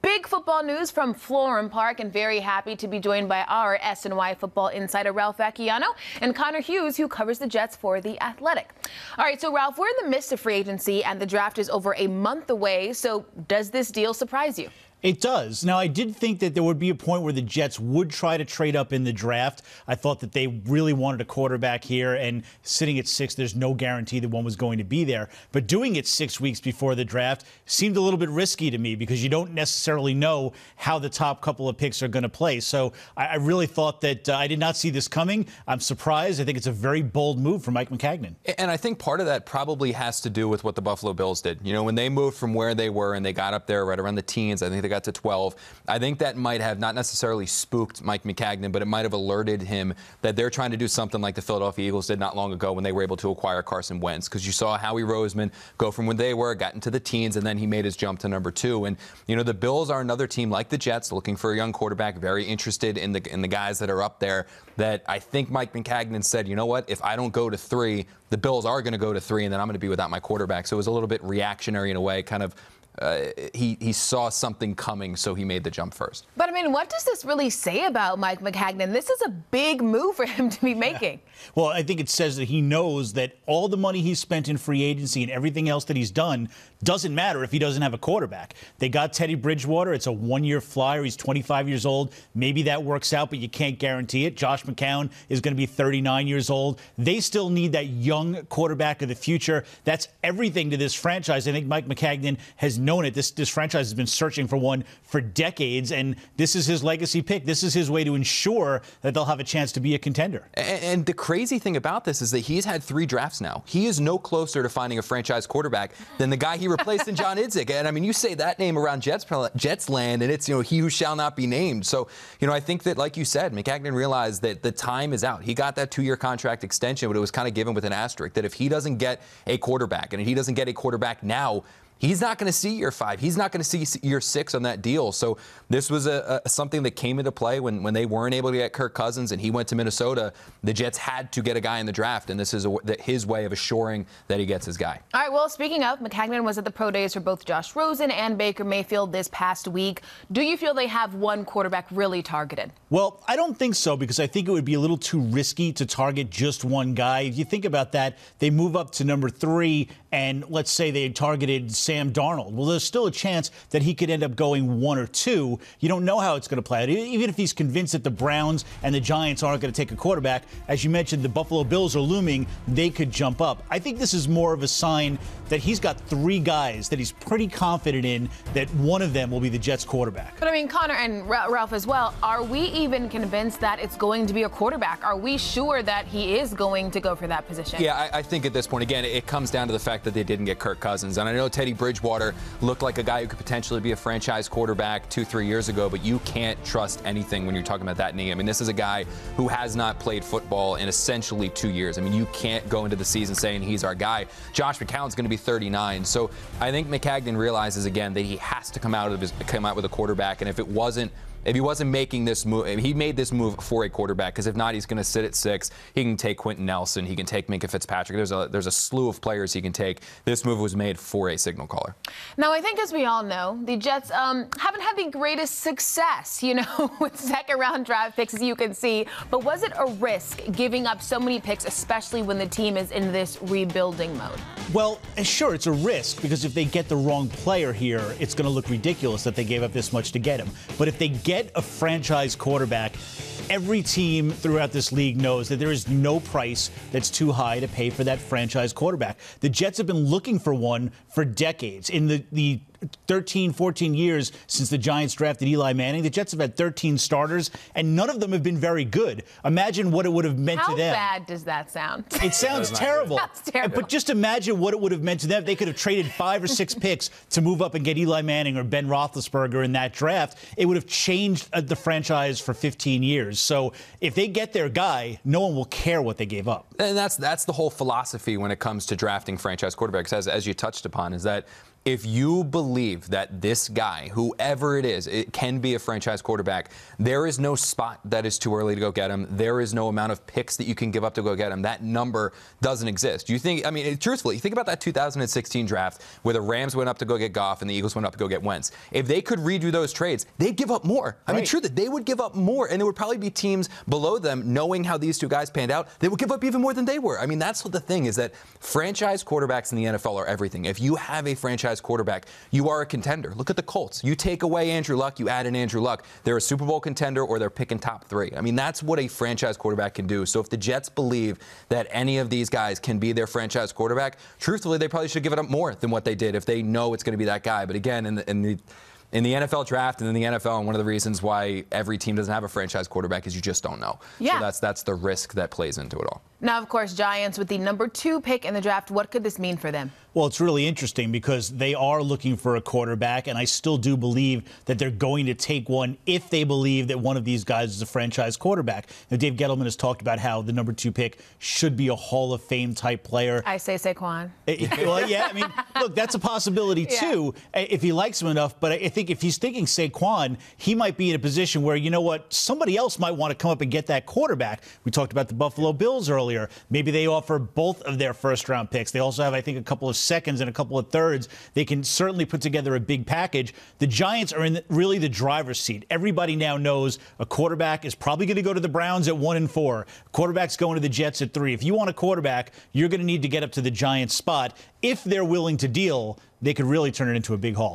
Big football news from Florham Park and very happy to be joined by our SNY football insider Ralph Vacchiano and Connor Hughes who covers the Jets for The Athletic. All right, so Ralph, we're in the midst of free agency and the draft is over a month away. So does this deal surprise you? It does. Now, I did think that there would be a point where the Jets would try to trade up in the draft. I thought that they really wanted a quarterback here, and sitting at six, there's no guarantee that one was going to be there. But doing it six weeks before the draft seemed a little bit risky to me because you don't necessarily know how the top couple of picks are going to play. So I, I really thought that uh, I did not see this coming. I'm surprised. I think it's a very bold move for Mike Maccagnan. And I think part of that probably has to do with what the Buffalo Bills did. You know, when they moved from where they were and they got up there right around the teens, I think they got to 12. I think that might have not necessarily spooked Mike Maccagnan, but it might have alerted him that they're trying to do something like the Philadelphia Eagles did not long ago when they were able to acquire Carson Wentz. Because you saw Howie Roseman go from when they were, got into the teens, and then he made his jump to number two. And, you know, the Bills are another team like the Jets looking for a young quarterback, very interested in the, in the guys that are up there that I think Mike Maccagnan said, you know what, if I don't go to three, the Bills are going to go to three, and then I'm going to be without my quarterback. So it was a little bit reactionary in a way, kind of uh, he, he saw something coming, so he made the jump first. But I mean, what does this really say about Mike Maccagnan? This is a big move for him to be making. Yeah. Well, I think it says that he knows that all the money he's spent in free agency and everything else that he's done doesn't matter if he doesn't have a quarterback. They got Teddy Bridgewater. It's a one year flyer. He's 25 years old. Maybe that works out, but you can't guarantee it. Josh McCown is going to be 39 years old. They still need that young quarterback of the future. That's everything to this franchise. I think Mike Maccagnan has known it. This, this franchise has been searching for one for decades, and this is his legacy pick. This is his way to ensure that they'll have a chance to be a contender. And, and the crazy thing about this is that he's had three drafts now. He is no closer to finding a franchise quarterback than the guy he replaced in John Idzik. And I mean, you say that name around Jets, Jets land, and it's, you know, he who shall not be named. So, you know, I think that, like you said, Maccagnan realized that the time is out. He got that two year contract extension, but it was kind of given with an asterisk that if he doesn't get a quarterback, and if he doesn't get a quarterback now, He's not going to see year five. He's not going to see year six on that deal. So this was a, a, something that came into play when, when they weren't able to get Kirk Cousins and he went to Minnesota. The Jets had to get a guy in the draft, and this is a, his way of assuring that he gets his guy. All right. Well, speaking of, Maccagnan was at the pro days for both Josh Rosen and Baker Mayfield this past week. Do you feel they have one quarterback really targeted? Well, I don't think so because I think it would be a little too risky to target just one guy. If you think about that, they move up to number three, and let's say they targeted. Sam Darnold. Well, there's still a chance that he could end up going one or two. You don't know how it's going to play out. Even if he's convinced that the Browns and the Giants aren't going to take a quarterback, as you mentioned, the Buffalo Bills are looming, they could jump up. I think this is more of a sign that he's got three guys that he's pretty confident in that one of them will be the Jets quarterback. But I mean, Connor and Ralph as well, are we even convinced that it's going to be a quarterback? Are we sure that he is going to go for that position? Yeah, I, I think at this point, again, it comes down to the fact that they didn't get Kirk Cousins. And I know Teddy Bridgewater looked like a guy who could potentially be a franchise quarterback two, three years ago, but you can't trust anything when you're talking about that knee. I mean, this is a guy who has not played football in essentially two years. I mean, you can't go into the season saying he's our guy. Josh McCown's going to be 39. So I think Maccagnan realizes again that he has to come out of his come out with a quarterback, and if it wasn't if he wasn't making this move, he made this move for a quarterback. Because if not, he's going to sit at six. He can take Quenton Nelson. He can take Minkah Fitzpatrick. There's a there's a slew of players he can take. This move was made for a signal caller. Now, I think, as we all know, the Jets um, haven't had the greatest success, you know, with second round draft picks, as you can see. But was it a risk giving up so many picks, especially when the team is in this rebuilding mode? Well, sure, it's a risk because if they get the wrong player here, it's going to look ridiculous that they gave up this much to get him. But if they get get a franchise quarterback, every team throughout this league knows that there is no price that's too high to pay for that franchise quarterback. The Jets have been looking for one for decades. In the, the 13, 14 years since the Giants drafted Eli Manning. The Jets have had 13 starters, and none of them have been very good. Imagine what it would have meant How to them. How bad does that sound? It sounds terrible. That's terrible. But just imagine what it would have meant to them. They could have traded five or six picks to move up and get Eli Manning or Ben Roethlisberger in that draft. It would have changed uh, the franchise for 15 years. So if they get their guy, no one will care what they gave up. And that's that's the whole philosophy when it comes to drafting franchise quarterbacks, as, as you touched upon, is that if you believe that this guy, whoever it is, it can be a franchise quarterback, there is no spot that is too early to go get him. There is no amount of picks that you can give up to go get him. That number doesn't exist. You think, I mean, truthfully, you think about that 2016 draft where the Rams went up to go get Goff and the Eagles went up to go get Wentz. If they could redo those trades, they'd give up more. I right. mean, true that they would give up more, and there would probably be teams below them knowing how these two guys panned out. They would give up even more than they were. I mean, that's what the thing is that franchise quarterbacks in the NFL are everything. If you have a franchise quarterback, you are a contender. Look at the Colts. You take away Andrew Luck, you add in Andrew Luck. They're a Super Bowl contender or they're picking top three. I mean, that's what a franchise quarterback can do. So if the Jets believe that any of these guys can be their franchise quarterback, truthfully, they probably should give it up more than what they did if they know it's going to be that guy. But again, in the, in the in the NFL draft and in the NFL, and one of the reasons why every team doesn't have a franchise quarterback is you just don't know. Yeah. So that's that's the risk that plays into it all. Now, of course, Giants with the number two pick in the draft. What could this mean for them? Well, it's really interesting because they are looking for a quarterback, and I still do believe that they're going to take one if they believe that one of these guys is a franchise quarterback. Now, Dave Gettleman has talked about how the number two pick should be a Hall of Fame type player. I say Saquon. Eh, eh, well, yeah, I mean, look, that's a possibility yeah. too eh, if he likes him enough. But I think if he's thinking Saquon, he might be in a position where you know what, somebody else might want to come up and get that quarterback. We talked about the Buffalo Bills earlier. Maybe they offer both of their first round picks. They also have, I think, a couple of seconds and a couple of thirds. They can certainly put together a big package. The Giants are in really the driver's seat. Everybody now knows a quarterback is probably going to go to the Browns at one and four. Quarterback's going to the Jets at three. If you want a quarterback, you're going to need to get up to the Giants spot. If they're willing to deal, they could really turn it into a big haul.